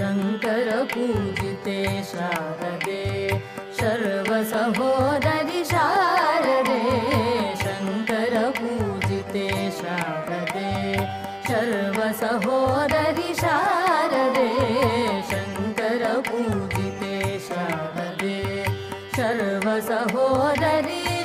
पूजिते शारदे सर्वसहोदरि शारदे। शङ्कर पूजिते शारदे सर्वसहोदरि शारदे। शङ्कर पूजिते शारदे सर्वसहोदरि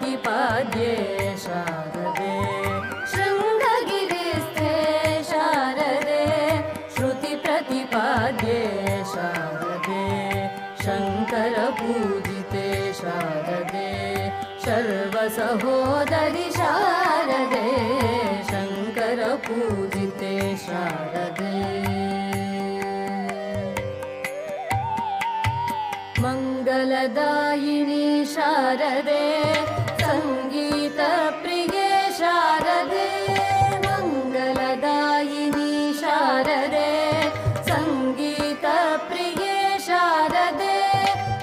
श्रुतिप्रतिपाद्ये शारदे। शृङ्गगिरिस्थे शारदे। श्रुतिप्रतिपाद्ये शारदे। शङ्करपूजिते शारदे। सर्वसहोदरि शारदे। शङ्करपूजिते शारदे। मङ्गलदायिनी शारदे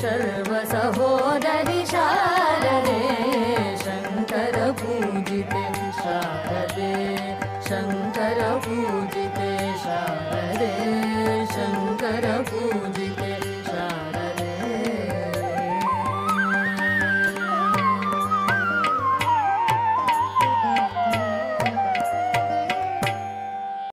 सर्वसहोदरि शारदे शङ्करपूजिते शारदे। शङ्करपूजिते शारदे। शङ्करपूजिते